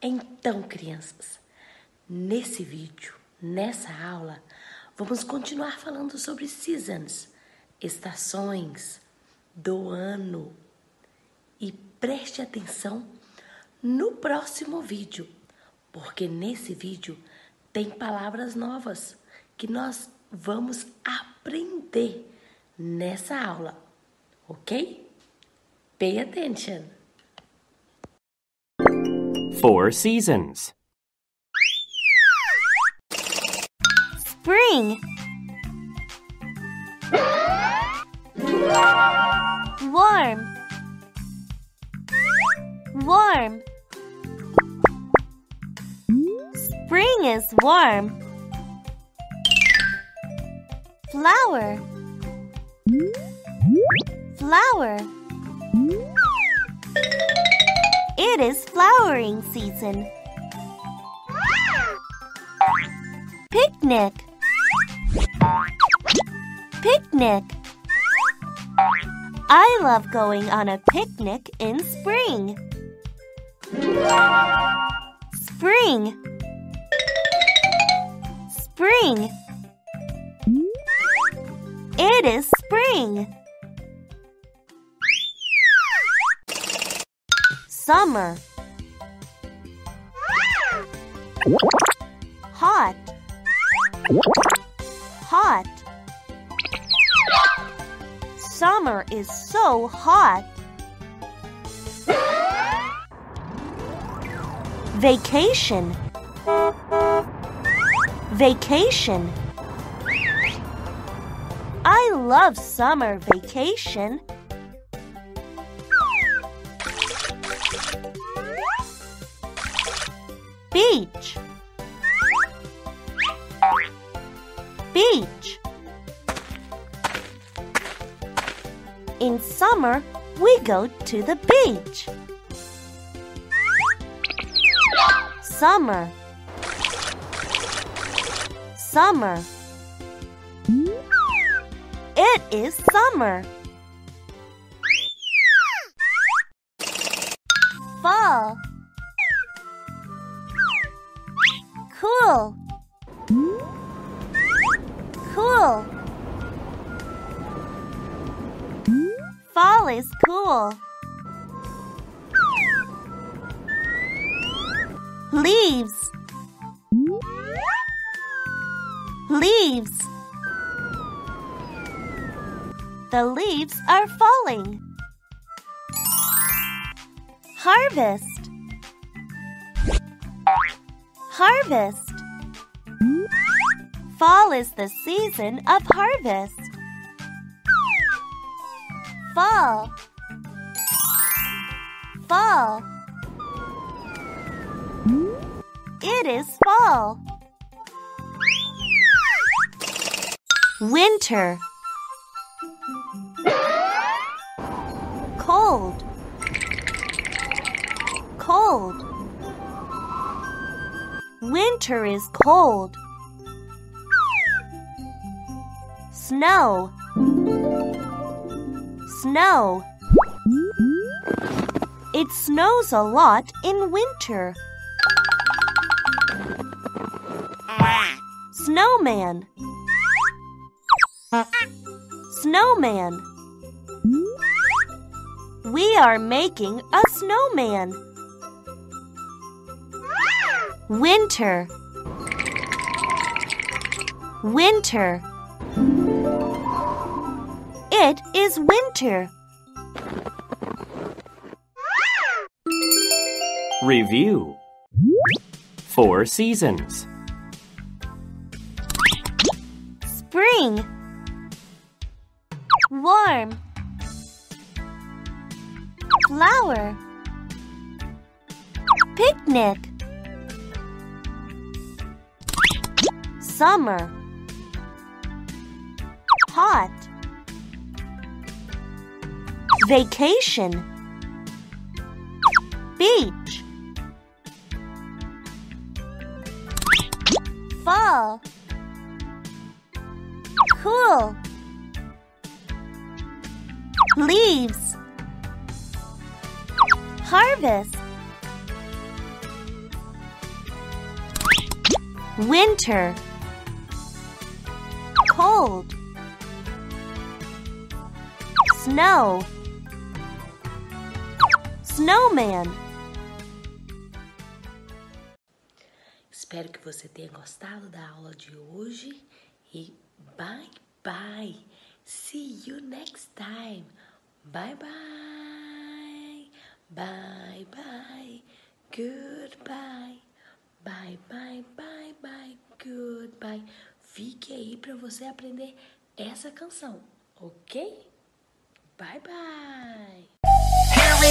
Então, crianças, nesse vídeo, nessa aula, vamos continuar falando sobre seasons, estações do ano. E preste atenção no próximo vídeo, porque nesse vídeo tem palavras novas que nós vamos aprender nessa aula, ok? Pay attention. Four seasons. Spring. Warm. Warm. Spring is warm. Flower. Flower. It is flowering season. Picnic. Picnic. I love going on a picnic in spring. Spring. Spring. It is spring. Summer. Hot. Hot. Summer is so hot. Vacation. Vacation. I love summer vacation. Beach. Beach. In summer, we go to the beach. Summer. Summer. It is summer. Fall. Cool. Cool. Fall is cool. Leaves. Leaves. The leaves are falling. Harvest. Harvest. Fall is the season of harvest. Fall. Fall. It is fall. Winter. Cold. Cold. Winter is cold. Snow. Snow. It snows a lot in winter. Snowman. Snowman. We are making a snowman. Winter. Winter. It is winter. Review. Four seasons. Spring. Warm. Flower. Picnic. Summer. Hot. Vacation. Beach. Fall. Cool. Leaves. Harvest. winter, cold, snow, snowman. Espero que você tenha gostado da aula de hoje e bye bye. See you next time. Bye bye. Bye bye. Goodbye. Bye bye bye bye. Goodbye. Fique aí para você aprender essa canção, ok? Bye bye. Here we